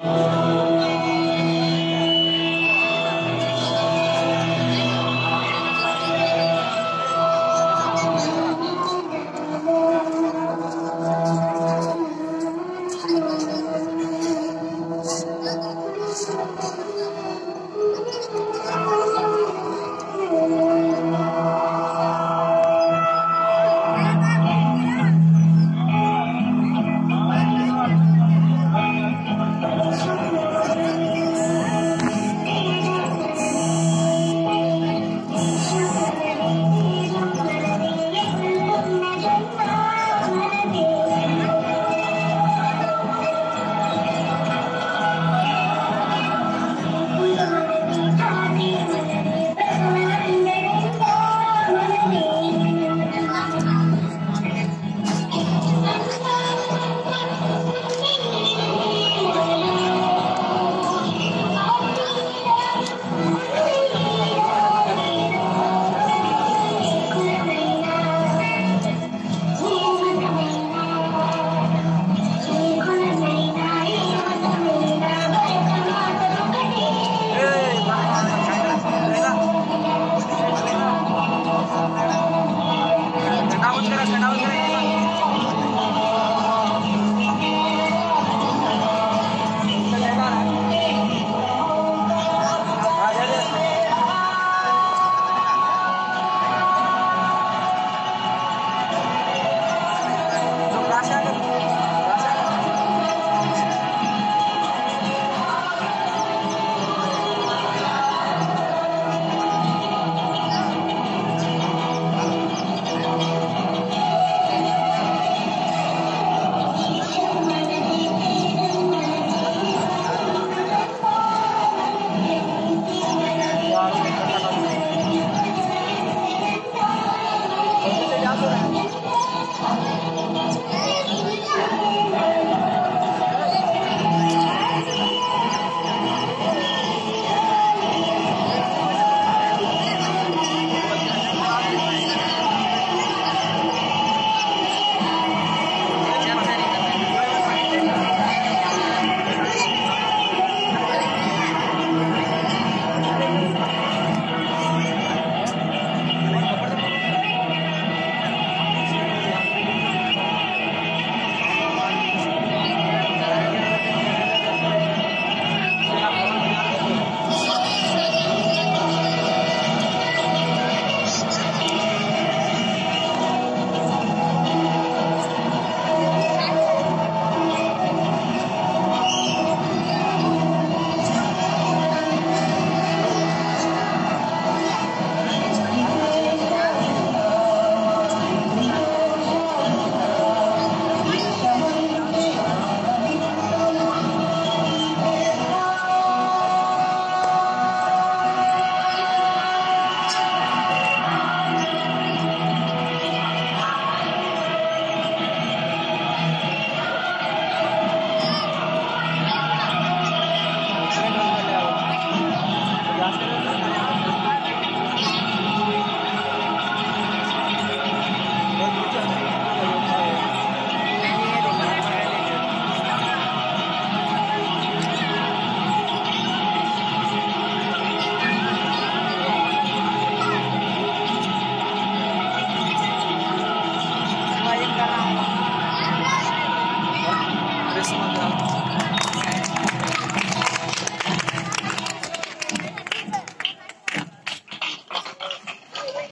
Oh.